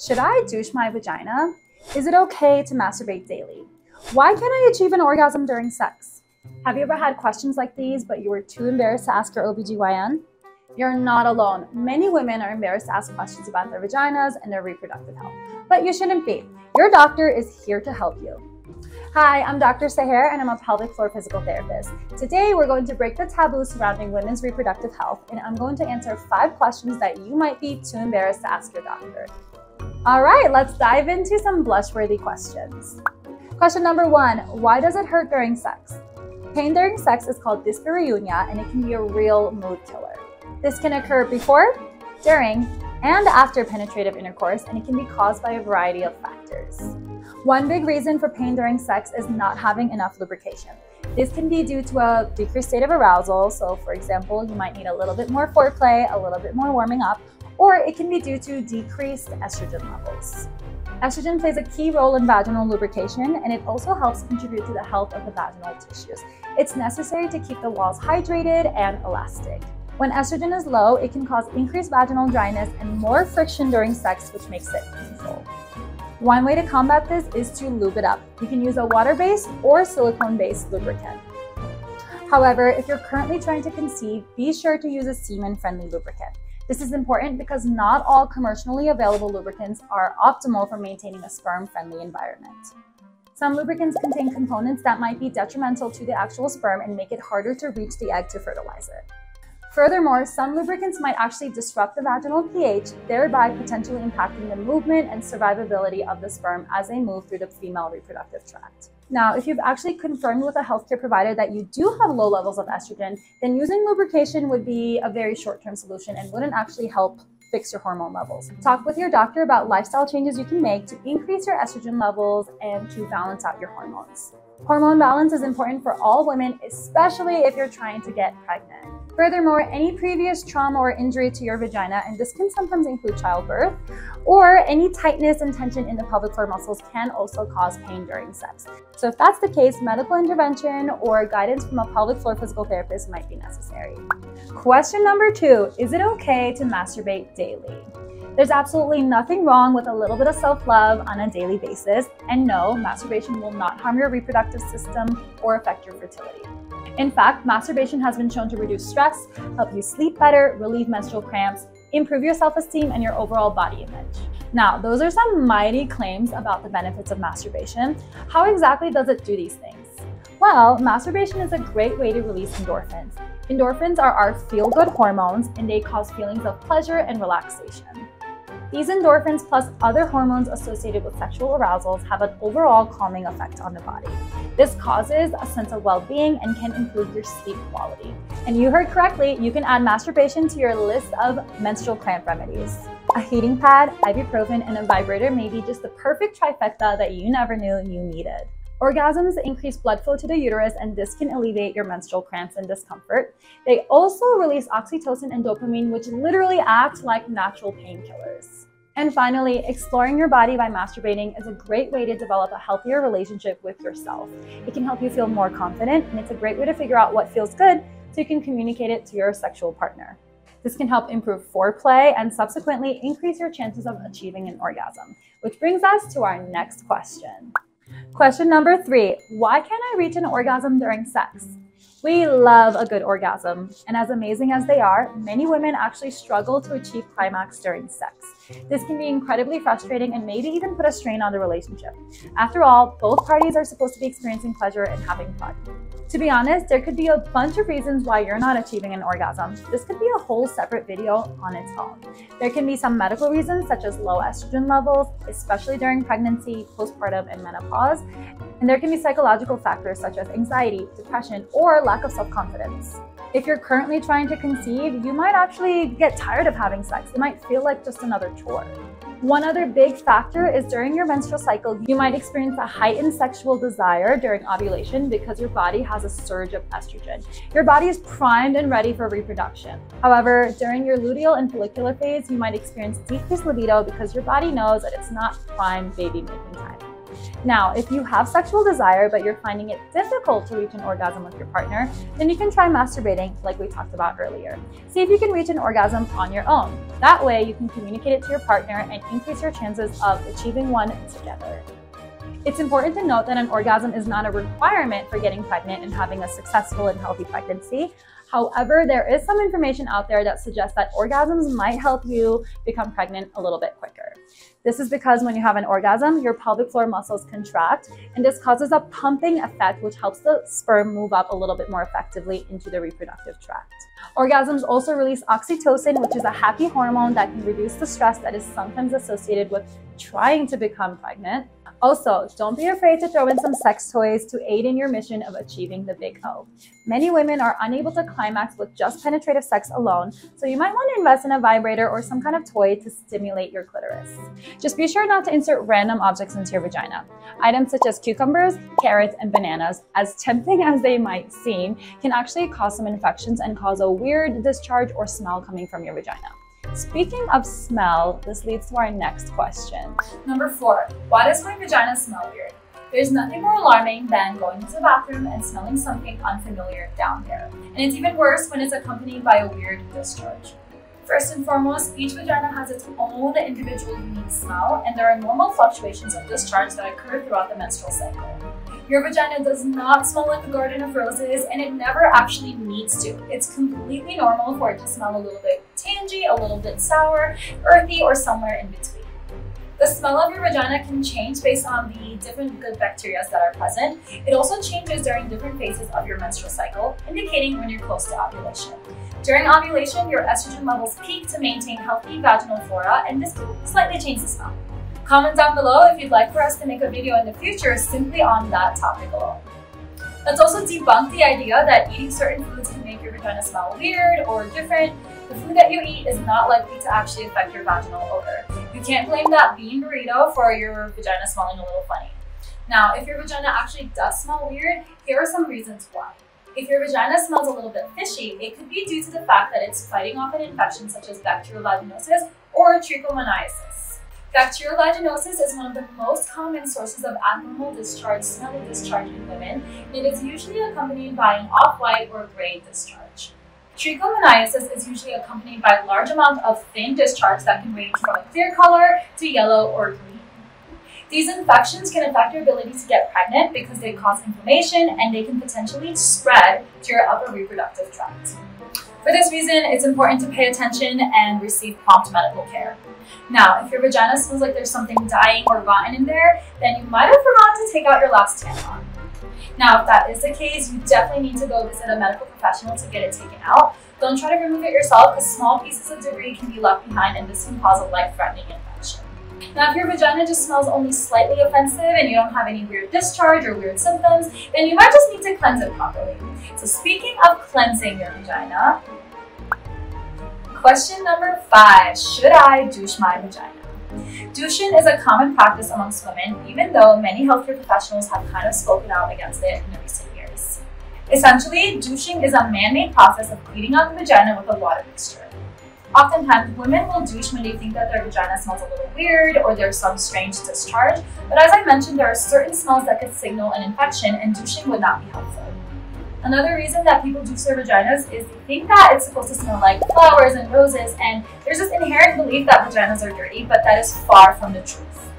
Should I douche my vagina? Is it okay to masturbate daily? Why can't I achieve an orgasm during sex? Have you ever had questions like these, but you were too embarrassed to ask your OBGYN? You're not alone. Many women are embarrassed to ask questions about their vaginas and their reproductive health, but you shouldn't be. Your doctor is here to help you. Hi, I'm Dr. Seher and I'm a pelvic floor physical therapist. Today, we're going to break the taboo surrounding women's reproductive health and I'm going to answer five questions that you might be too embarrassed to ask your doctor. All right, let's dive into some blush-worthy questions. Question number one, why does it hurt during sex? Pain during sex is called dyspareunia and it can be a real mood killer. This can occur before, during, and after penetrative intercourse and it can be caused by a variety of factors. One big reason for pain during sex is not having enough lubrication. This can be due to a decreased state of arousal. So for example, you might need a little bit more foreplay, a little bit more warming up, or it can be due to decreased estrogen levels. Estrogen plays a key role in vaginal lubrication and it also helps contribute to the health of the vaginal tissues. It's necessary to keep the walls hydrated and elastic. When estrogen is low, it can cause increased vaginal dryness and more friction during sex, which makes it painful. One way to combat this is to lube it up. You can use a water-based or silicone-based lubricant. However, if you're currently trying to conceive, be sure to use a semen-friendly lubricant. This is important because not all commercially available lubricants are optimal for maintaining a sperm-friendly environment. Some lubricants contain components that might be detrimental to the actual sperm and make it harder to reach the egg to fertilize it. Furthermore, some lubricants might actually disrupt the vaginal pH, thereby potentially impacting the movement and survivability of the sperm as they move through the female reproductive tract. Now, if you've actually confirmed with a healthcare provider that you do have low levels of estrogen, then using lubrication would be a very short-term solution and wouldn't actually help fix your hormone levels. Talk with your doctor about lifestyle changes you can make to increase your estrogen levels and to balance out your hormones. Hormone balance is important for all women, especially if you're trying to get pregnant. Furthermore, any previous trauma or injury to your vagina, and this can sometimes include childbirth, or any tightness and tension in the pelvic floor muscles can also cause pain during sex. So if that's the case, medical intervention or guidance from a pelvic floor physical therapist might be necessary. Question number two, is it okay to masturbate daily? There's absolutely nothing wrong with a little bit of self-love on a daily basis. And no, masturbation will not harm your reproductive system or affect your fertility. In fact, masturbation has been shown to reduce stress, help you sleep better, relieve menstrual cramps, improve your self-esteem and your overall body image. Now, those are some mighty claims about the benefits of masturbation. How exactly does it do these things? Well, masturbation is a great way to release endorphins. Endorphins are our feel-good hormones and they cause feelings of pleasure and relaxation. These endorphins plus other hormones associated with sexual arousals have an overall calming effect on the body. This causes a sense of well-being and can improve your sleep quality. And you heard correctly, you can add masturbation to your list of menstrual cramp remedies. A heating pad, ibuprofen, and a vibrator may be just the perfect trifecta that you never knew you needed. Orgasms increase blood flow to the uterus and this can alleviate your menstrual cramps and discomfort. They also release oxytocin and dopamine, which literally act like natural painkillers. And finally, exploring your body by masturbating is a great way to develop a healthier relationship with yourself. It can help you feel more confident and it's a great way to figure out what feels good so you can communicate it to your sexual partner. This can help improve foreplay and subsequently increase your chances of achieving an orgasm, which brings us to our next question. Question number three, why can't I reach an orgasm during sex? We love a good orgasm, and as amazing as they are, many women actually struggle to achieve climax during sex. This can be incredibly frustrating and maybe even put a strain on the relationship. After all, both parties are supposed to be experiencing pleasure and having fun. To be honest, there could be a bunch of reasons why you're not achieving an orgasm. This could be a whole separate video on its own. There can be some medical reasons such as low estrogen levels, especially during pregnancy, postpartum, and menopause. And there can be psychological factors such as anxiety, depression, or lack of self-confidence. If you're currently trying to conceive, you might actually get tired of having sex. It might feel like just another chore. One other big factor is during your menstrual cycle, you might experience a heightened sexual desire during ovulation because your body has a surge of estrogen. Your body is primed and ready for reproduction. However, during your luteal and follicular phase, you might experience decreased libido because your body knows that it's not prime baby making time. Now, if you have sexual desire but you're finding it difficult to reach an orgasm with your partner, then you can try masturbating like we talked about earlier. See if you can reach an orgasm on your own. That way, you can communicate it to your partner and increase your chances of achieving one together. It's important to note that an orgasm is not a requirement for getting pregnant and having a successful and healthy pregnancy. However, there is some information out there that suggests that orgasms might help you become pregnant a little bit quicker. This is because when you have an orgasm, your pelvic floor muscles contract, and this causes a pumping effect, which helps the sperm move up a little bit more effectively into the reproductive tract. Orgasms also release oxytocin, which is a happy hormone that can reduce the stress that is sometimes associated with trying to become pregnant. Also, don't be afraid to throw in some sex toys to aid in your mission of achieving the big O. Many women are unable to climax with just penetrative sex alone, so you might want to invest in a vibrator or some kind of toy to stimulate your clitoris. Just be sure not to insert random objects into your vagina. Items such as cucumbers, carrots, and bananas, as tempting as they might seem, can actually cause some infections and cause a weird discharge or smell coming from your vagina. Speaking of smell, this leads to our next question. Number four, why does my vagina smell weird? There's nothing more alarming than going into the bathroom and smelling something unfamiliar down there. And it's even worse when it's accompanied by a weird discharge. First and foremost, each vagina has its own individual unique smell, and there are normal fluctuations of discharge that occur throughout the menstrual cycle. Your vagina does not smell like a garden of roses, and it never actually needs to. It's completely normal for it to smell a little bit tangy, a little bit sour, earthy, or somewhere in between. The smell of your vagina can change based on the different good bacteria that are present. It also changes during different phases of your menstrual cycle, indicating when you're close to ovulation. During ovulation, your estrogen levels peak to maintain healthy vaginal flora, and this can slightly change the smell. Comment down below if you'd like for us to make a video in the future simply on that topic alone. Let's also debunk the idea that eating certain foods can make your vagina smell weird or different. Food that you eat is not likely to actually affect your vaginal odor. You can't blame that bean burrito for your vagina smelling a little funny. Now, if your vagina actually does smell weird, here are some reasons why. If your vagina smells a little bit fishy, it could be due to the fact that it's fighting off an infection such as bacterial vaginosis or trichomoniasis. Bacterial vaginosis is one of the most common sources of abnormal discharge, smelly discharge in women, and it is usually accompanied by an off-white or gray discharge. Trichomoniasis is usually accompanied by a large amount of thin discharge that can range from a clear color to yellow or green. These infections can affect your ability to get pregnant because they cause inflammation and they can potentially spread to your upper reproductive tract. For this reason, it's important to pay attention and receive prompt medical care. Now, if your vagina smells like there's something dying or rotten in there, then you might have forgotten to take out your last tampon. Now, if that is the case, you definitely need to go visit a medical professional to get it taken out. Don't try to remove it yourself because small pieces of debris can be left behind and this can cause a life-threatening infection. Now, if your vagina just smells only slightly offensive and you don't have any weird discharge or weird symptoms, then you might just need to cleanse it properly. So speaking of cleansing your vagina, Question number five, should I douche my vagina? Douching is a common practice amongst women, even though many healthcare professionals have kind of spoken out against it in recent years. Essentially, douching is a man-made process of cleaning out the vagina with a water mixture. Oftentimes, women will douche when they think that their vagina smells a little weird or there's some strange discharge, but as I mentioned, there are certain smells that could signal an infection and douching would not be helpful. Another reason that people do their vaginas is they think that it's supposed to smell like flowers and roses, and there's this inherent belief that vaginas are dirty, but that is far from the truth.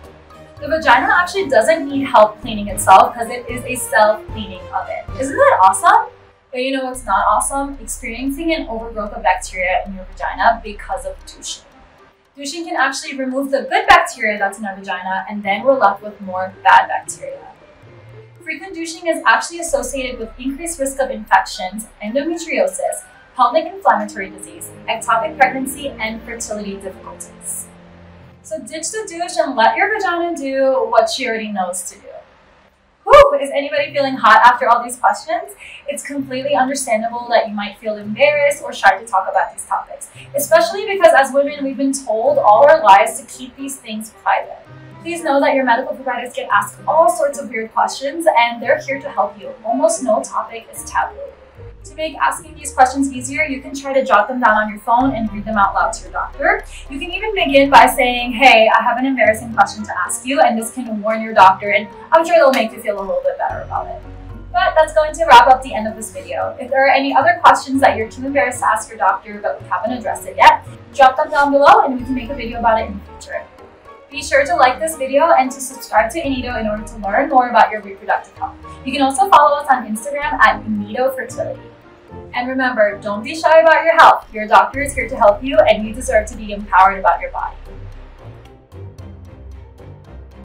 The vagina actually doesn't need help cleaning itself because it is a self-cleaning oven. Isn't that awesome? But you know what's not awesome? Experiencing an overgrowth of bacteria in your vagina because of douching. Douching can actually remove the good bacteria that's in our vagina, and then we're left with more bad bacteria. Frequent douching is actually associated with increased risk of infections, endometriosis, pelvic inflammatory disease, ectopic pregnancy, and fertility difficulties. So ditch the douche and let your vagina do what she already knows to do. Whew, is anybody feeling hot after all these questions? It's completely understandable that you might feel embarrassed or shy to talk about these topics, especially because as women, we've been told all our lives to keep these things private. Please know that your medical providers get asked all sorts of weird questions and they're here to help you. Almost no topic is taboo. To make asking these questions easier, you can try to jot them down on your phone and read them out loud to your doctor. You can even begin by saying, hey, I have an embarrassing question to ask you, and this can warn your doctor, and I'm sure they'll make you feel a little bit better about it. But that's going to wrap up the end of this video. If there are any other questions that you're too embarrassed to ask your doctor but we haven't addressed it yet, drop them down below and we can make a video about it in the future. Be sure to like this video and to subscribe to Inito in order to learn more about your reproductive health. You can also follow us on Instagram at Inito Fertility. And remember, don't be shy about your health. Your doctor is here to help you and you deserve to be empowered about your body.